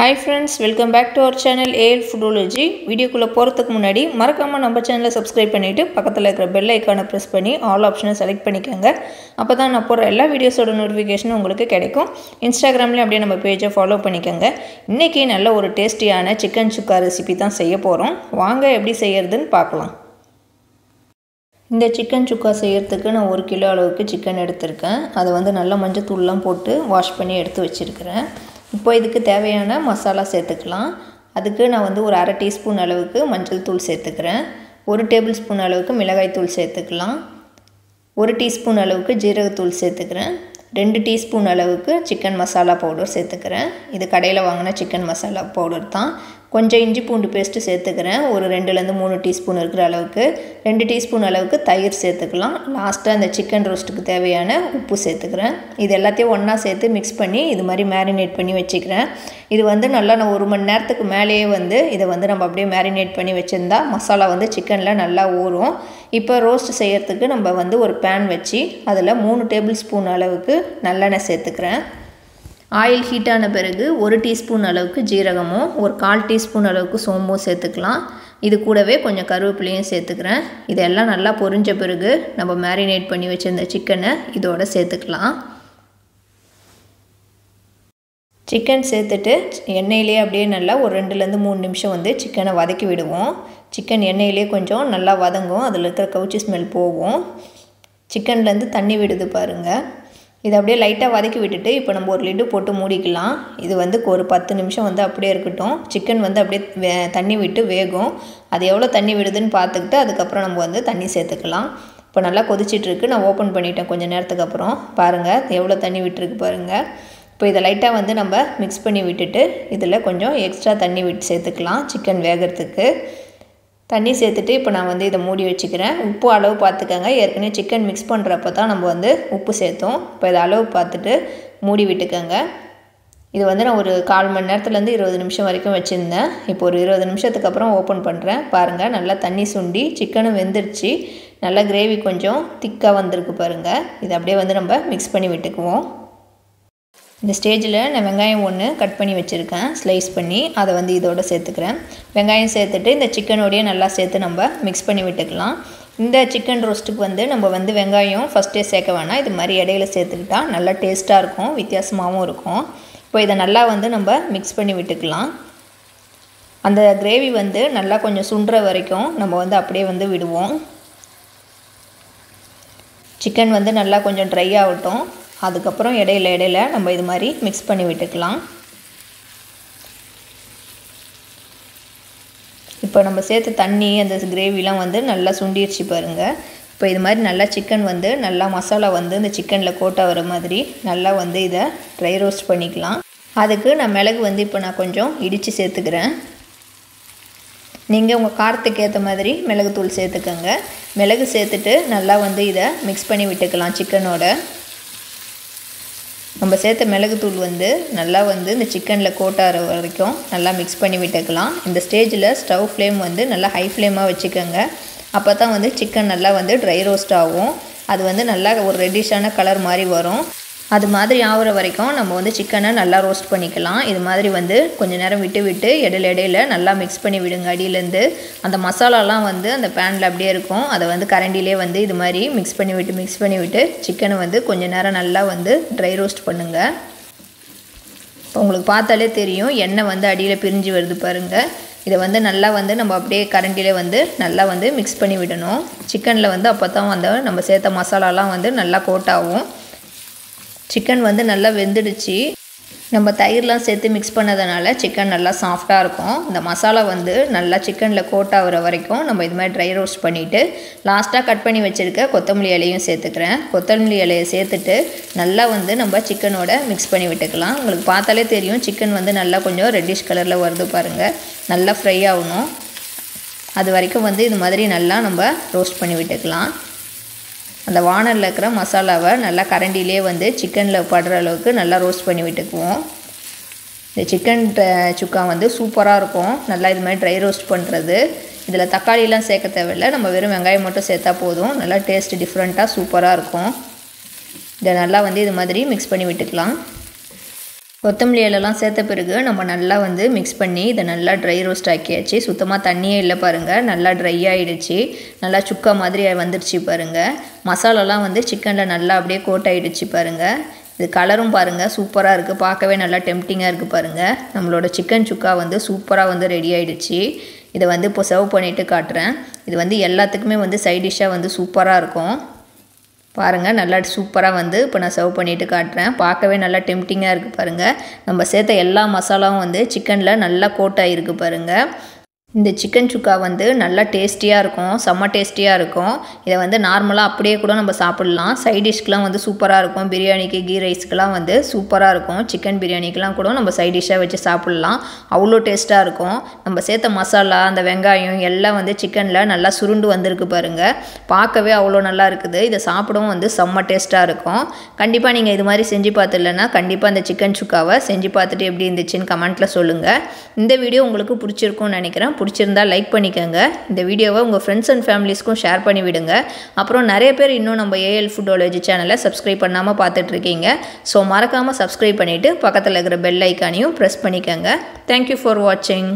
Hi friends welcome back to our channel AL Foodology வீடியோக்குள்ளே போகிறதுக்கு முன்னாடி மறக்காமல் நம்ம சேனலை சப்ஸ்கிரைப் பண்ணிவிட்டு பக்கத்தில் இருக்கிற பெல் ஐக்கானை ப்ரெஸ் பண்ணி ஆல் ஆப்ஷனை செலக்ட் பண்ணிக்கோங்க. அப்போ தான் நான் போகிற எல்லா வீடியோஸோட நோட்டிஃபிகேஷனும் உங்களுக்கு கிடைக்கும். இன்ஸ்டாகிராம்லேயும் அப்படியே நம்ம பேஜை ஃபாலோ பண்ணிக்கோங்க. இன்றைக்கி நல்ல ஒரு டேஸ்டியான சிக்கன் சுக்கா ரெசிபி தான் செய்ய போகிறோம் வாங்க எப்படி செய்யறதுன்னு பார்க்கலாம். இந்த சிக்கன் சுக்கா செய்கிறதுக்கு நான் ஒரு கிலோ அளவுக்கு சிக்கன் எடுத்திருக்கேன். அதை வந்து நல்லா மஞ்சள் தூள்லாம் போட்டு வாஷ் பண்ணி எடுத்து வச்சுருக்கிறேன். இப்போ இதுக்கு தேவையான மசாலா சேர்த்துக்கலாம். அதுக்கு நான் வந்து ஒரு அரை டீஸ்பூன் அளவுக்கு மஞ்சள் தூள் சேர்த்துக்கிறேன். ஒரு டேபிள் ஸ்பூன் அளவுக்கு மிளகாய் தூள் சேர்த்துக்கலாம். ஒரு டீஸ்பூன் அளவுக்கு ஜீரகத்தூள் சேர்த்துக்கிறேன். ரெண்டு டீஸ்பூன் அளவுக்கு சிக்கன் மசாலா பவுடர் சேர்த்துக்கிறேன். இது கடையில் வாங்கின சிக்கன் மசாலா பவுடர் தான். கொஞ்சம் இஞ்சி பூண்டு பேஸ்ட்டு சேர்த்துக்கிறேன். ஒரு ரெண்டுலேருந்து மூணு டீஸ்பூன் இருக்கிற அளவுக்கு. ரெண்டு டீஸ்பூன் அளவுக்கு தயிர் சேர்த்துக்கலாம். லாஸ்ட்டாக அந்த சிக்கன் ரோஸ்ட்டுக்கு தேவையான உப்பு சேர்த்துக்கிறேன். இது எல்லாத்தையும் ஒன்றா சேர்த்து மிக்ஸ் பண்ணி இது மாதிரி மேரினேட் பண்ணி வச்சுக்கிறேன். இது வந்து நல்லா நான் ஒரு மணி நேரத்துக்கு மேலேயே வந்து இதை வந்து நம்ம அப்படியே மேரினேட் பண்ணி வச்சுருந்தா மசாலா வந்து சிக்கனில் நல்லா ஊறும். இப்போ ரோஸ்ட் செய்கிறதுக்கு நம்ம வந்து ஒரு பேன் வச்சு அதில் மூணு டேபிள் ஸ்பூன் அளவுக்கு நல்லெண்ணெய் சேர்த்துக்கிறேன். ஆயில் ஹீட்டான பிறகு ஒரு டீஸ்பூன் அளவுக்கு ஜீரகமும் ஒரு கால் டீஸ்பூன் அளவுக்கு சோம்பும் சேர்த்துக்கலாம். இது கூடவே கொஞ்சம் கருவேப்பிலையும் சேர்த்துக்கிறேன். இதெல்லாம் நல்லா பொரிஞ்ச பிறகு நம்ம மேரினேட் பண்ணி வச்சுருந்த சிக்கனை இதோட சேர்த்துக்கலாம். சிக்கன் சேர்த்துட்டு எண்ணெயிலே அப்படியே நல்லா ஒரு ரெண்டுலேருந்து மூணு நிமிஷம் வந்து சிக்கனை வதக்கி விடுவோம். சிக்கன் எண்ணெயிலே கொஞ்சம் நல்லா வதங்கும். அதில் இருக்கிற கவுச்சி ஸ்மெல் போகும். சிக்கன்லேருந்து தண்ணி விடுது பாருங்கள் இதை அப்படியே லைட்டாக வதக்கி விட்டுட்டு இப்போ நம்ம ஒரு லிட்டு போட்டு மூடிக்கலாம். இது வந்து ஒரு பத்து நிமிஷம் வந்து அப்படியே இருக்கட்டும். சிக்கன் வந்து அப்படியே வே தண்ணி விட்டு வேகும். அது எவ்வளோ தண்ணி விடுதுன்னு பார்த்துக்கிட்டு அதுக்கப்புறம் நம்ம வந்து தண்ணி சேர்த்துக்கலாம். இப்போ நல்லா கொதிச்சிட்ருக்கு. நான் ஓப்பன் பண்ணிட்டேன் கொஞ்சம் நேரத்துக்கு அப்புறம். பாருங்கள் எவ்வளோ தண்ணி விட்டுருக்கு பாருங்கள் இப்போ இதை லைட்டாக வந்து நம்ம மிக்ஸ் பண்ணி விட்டுட்டு இதில் கொஞ்சம் எக்ஸ்ட்ரா தண்ணி விட்டு சேர்த்துக்கலாம் சிக்கன் வேகிறதுக்கு. தண்ணி சேர்த்துட்டு இப்போ நான் வந்து இதை மூடி வச்சுக்கிறேன். உப்பு அளவு பார்த்துக்கோங்க. ஏற்கனவே சிக்கன் மிக்ஸ் பண்ணுறப்ப தான் நம்ம வந்து உப்பு சேர்த்தோம். இப்போ இதை அளவு பார்த்துட்டு மூடி விட்டுக்கோங்க. இது வந்து நான் ஒரு கால் மணி நேரத்துலேருந்து இருபது நிமிஷம் வரைக்கும் வச்சுருந்தேன். இப்போ ஒரு இருபது நிமிஷத்துக்கு அப்புறம் ஓப்பன் பண்ணுறேன் பாருங்கள் நல்லா தண்ணி சுண்டி சிக்கனும் வெந்துருச்சு. நல்லா கிரேவி கொஞ்சம் திக்காக வந்திருக்கு பாருங்கள் இதை அப்படியே வந்து நம்ம மிக்ஸ் பண்ணி விட்டுக்குவோம். இந்த ஸ்டேஜில் நான் வெங்காயம் ஒன்று கட் பண்ணி வச்சுருக்கேன் ஸ்லைஸ் பண்ணி அதை வந்து இதோடு சேர்த்துக்கிறேன். வெங்காயம் சேர்த்துட்டு இந்த சிக்கனோடையே நல்லா சேர்த்து நம்ம மிக்ஸ் பண்ணி விட்டுக்கலாம். இந்த சிக்கன் ரோஸ்ட்டுக்கு வந்து நம்ம வந்து வெங்காயம் ஃபஸ்ட்டே சேர்க்க வேணாம். இது மாதிரி இடையில சேர்த்துக்கிட்டா நல்லா டேஸ்ட்டாக இருக்கும் வித்தியாசமாகவும் இருக்கும். இப்போ இதை நல்லா வந்து நம்ம மிக்ஸ் பண்ணி விட்டுக்கலாம். அந்த கிரேவி வந்து நல்லா கொஞ்சம் சுண்டுற வரைக்கும் நம்ம வந்து அப்படியே வந்து விடுவோம். சிக்கன் வந்து நல்லா கொஞ்சம் ட்ரை ஆகட்டும். அதுக்கப்புறம் இடையில இடையில நம்ம இது மாதிரி மிக்ஸ் பண்ணி விட்டுக்கலாம். இப்போ நம்ம சேர்த்த தண்ணி அந்த கிரேவிலாம் வந்து நல்லா சுண்டிடுச்சு பாருங்கள் இப்போ இது மாதிரி நல்லா சிக்கன் வந்து நல்லா மசாலா வந்து இந்த சிக்கனில் கோட்டை வர மாதிரி நல்லா வந்து இதை ட்ரை ரோஸ்ட் பண்ணிக்கலாம். அதுக்கு நான் மிளகு வந்து இப்போ நான் கொஞ்சம் இடித்து சேர்த்துக்கிறேன். நீங்கள் உங்கள் காரத்துக்கு ஏற்ற மாதிரி மிளகுத்தூள் சேர்த்துக்கோங்க. மிளகு சேர்த்துட்டு நல்லா வந்து இதை மிக்ஸ் பண்ணி விட்டுக்கலாம் சிக்கனோட நம்ம சேர்த்த மிளகுத்தூள் வந்து நல்லா வந்து இந்த சிக்கனில் கோட்டார வரைக்கும் நல்லா மிக்ஸ் பண்ணி விட்டுக்கலாம். இந்த ஸ்டேஜில் ஸ்டவ் ஃப்ளேம் வந்து நல்லா ஹை ஃப்ளேமாக வச்சுக்கோங்க. அப்போ தான் வந்து சிக்கன் நல்லா வந்து ட்ரை ரோஸ்ட் ஆகும். அது வந்து நல்லா ஒரு ரெட்டிஷான கலர் மாதிரி வரும். அது மாதிரி ஆகிற வரைக்கும் நம்ம வந்து சிக்கனை நல்லா ரோஸ்ட் பண்ணிக்கலாம். இது மாதிரி வந்து கொஞ்சம் நேரம் விட்டு விட்டு இடையில இடையில நல்லா மிக்ஸ் பண்ணி விடுங்க. அடியிலேருந்து அந்த மசாலாலாம் வந்து அந்த பேனில் அப்படியே இருக்கும். அதை வந்து கரண்டிலே வந்து இது மாதிரி மிக்ஸ் பண்ணி விட்டு மிக்ஸ் பண்ணி விட்டு சிக்கனை வந்து கொஞ்சம் நேரம் நல்லா வந்து ட்ரை ரோஸ்ட் பண்ணுங்கள் இப்போ உங்களுக்கு பார்த்தாலே தெரியும் எண்ணெய் வந்து அடியில் பிரிஞ்சு வருது பாருங்கள் இதை வந்து நல்லா வந்து நம்ம அப்படியே கரண்டிலே வந்து நல்லா வந்து மிக்ஸ் பண்ணி விடணும். சிக்கனில் வந்து அப்போ தான் வந்து நம்ம சேர்த்த மசாலாலாம் வந்து நல்லா கோட் ஆகும். சிக்கன் வந்து நல்லா வெந்துடுச்சு. நம்ம தயிர்லாம் சேர்த்து மிக்ஸ் பண்ணதுனால சிக்கன் நல்லா சாஃப்டாக இருக்கும். இந்த மசாலா வந்து நல்லா சிக்கனில் கோட் ஆகிற வரைக்கும் நம்ம இது மாதிரி ட்ரை ரோஸ்ட் பண்ணிவிட்டு லாஸ்ட்டாக கட் பண்ணி வச்சுருக்க கொத்தமல்லி இலையும் சேர்த்துக்கிறேன். கொத்தமல்லி இலையை சேர்த்துட்டு நல்லா வந்து நம்ம சிக்கனோட மிக்ஸ் பண்ணி விட்டுக்கலாம். உங்களுக்கு பார்த்தாலே தெரியும் சிக்கன் வந்து நல்லா கொஞ்சம் ரெட்டிஷ் கலரில் வருது பாருங்கள் நல்லா ஃப்ரை ஆகணும். அது வரைக்கும் வந்து இது மாதிரி நல்லா நம்ம ரோஸ்ட் பண்ணி விட்டுக்கலாம். அந்த வானலில் இருக்கிற மசாலாவை நல்லா கரண்டிலே வந்து சிக்கனில் படுற அளவுக்கு நல்லா ரோஸ்ட் பண்ணி விட்டுக்குவோம். இந்த சிக்கன் சுக்கா வந்து சூப்பராக இருக்கும். நல்லா இது மாதிரி ட்ரை ரோஸ்ட் பண்ணுறது இதில் தக்காளிலாம் சேர்க்க தேவையில்லை. நம்ம வெறும் வெங்காயம் மட்டும் சேர்த்தா போதும். நல்லா டேஸ்ட் டிஃப்ரெண்ட்டாக சூப்பராக இருக்கும். இதை நல்லா வந்து இது மாதிரி மிக்ஸ் பண்ணி விட்டுக்கலாம். கொத்தமல்லி இலைலாம் சேர்த்த பிறகு நம்ம நல்லா வந்து மிக்ஸ் பண்ணி இதை நல்லா ட்ரை ரோஸ்ட் ஆக்கியாச்சு. சுத்தமாக தண்ணியே இல்லை பாருங்கள் நல்லா ட்ரை ஆகிடுச்சு நல்லா சுக்கா மாதிரி வந்துடுச்சு பாருங்கள் மசாலாலாம் வந்து சிக்கனில் நல்லா அப்படியே கோட் ஆகிடுச்சு பாருங்கள் இது கலரும் பாருங்கள் சூப்பராக இருக்குது பார்க்கவே நல்லா டெம்டிங்காக இருக்குது பாருங்கள் நம்மளோட சிக்கன் சுக்கா வந்து சூப்பராக வந்து ரெடி ஆகிடுச்சு இதை வந்து இப்போ சர்வ் பண்ணிவிட்டு காட்டுறேன். இது வந்து எல்லாத்துக்குமே வந்து சைட் டிஷ்ஷாக வந்து சூப்பராக இருக்கும். பாருங்கள் நல்லா சூப்பராக வந்து இப்போ நான் சர்வ் பண்ணிவிட்டு காட்டுறேன். பார்க்கவே நல்லா டெம்டிங்காக இருக்குது பாருங்கள் நம்ம சேர்த்த எல்லா மசாலாவும் வந்து சிக்கனில் நல்லா கோட்டாக இருக்குது பாருங்கள் இந்த சிக்கன் சுக்கா வந்து நல்லா டேஸ்டியாக இருக்கும் செம்ம டேஸ்டியாக இருக்கும். இதை வந்து நார்மலாக அப்படியே கூட நம்ம சாப்பிட்லாம். சைட் டிஷ்க்கெலாம் வந்து சூப்பராக இருக்கும். பிரியாணிக்கு கீ ரைஸ்க்கெலாம் வந்து சூப்பராக இருக்கும். சிக்கன் பிரியாணிக்கெலாம் கூட நம்ம சைட் டிஷ்ஷாக வச்சு சாப்பிட்லாம். அவ்வளோ டேஸ்ட்டாக இருக்கும். நம்ம சேர்த்த மசாலா அந்த வெங்காயம் எல்லாம் வந்து சிக்கனில் நல்லா சுருண்டு வந்திருக்கு பாருங்கள் பார்க்கவே அவ்வளோ நல்லா இருக்குது. இதை சாப்பிடவும் வந்து செம்ம டேஸ்ட்டாக இருக்கும். கண்டிப்பாக நீங்கள் இது மாதிரி செஞ்சு பார்த்துலன்னா கண்டிப்பாக அந்த சிக்கன் சுக்காவை செஞ்சு பார்த்துட்டு எப்படி இருந்துச்சுன்னு கமெண்ட்டில் சொல்லுங்கள் இந்த வீடியோ உங்களுக்கு பிடிச்சிருக்கும்னு நினைக்கிறேன். பிடிச்சிருந்தா லைக் பண்ணிக்கோங்க. இந்த வீடியோவை உங்கள் ஃப்ரெண்ட்ஸ் அண்ட் ஃபேமிலிஸ்க்கும் ஷேர் பண்ணி விடுங்க அப்புறம் நிறைய பேர் இன்னும் நம்ம ஏஎல் ஃபுட்டோலஜி சேனலை சப்ஸ்கிரைப் பண்ணாமல் பார்த்துட்ருக்கீங்க. ஸோ மறக்காமல் சப்ஸ்கிரைப் பண்ணிவிட்டு பக்கத்தில் இருக்கிற பெல் ஐக்கானையும் ப்ரெஸ் பண்ணிக்கோங்க. தேங்க்யூ ஃபார் வாட்சிங்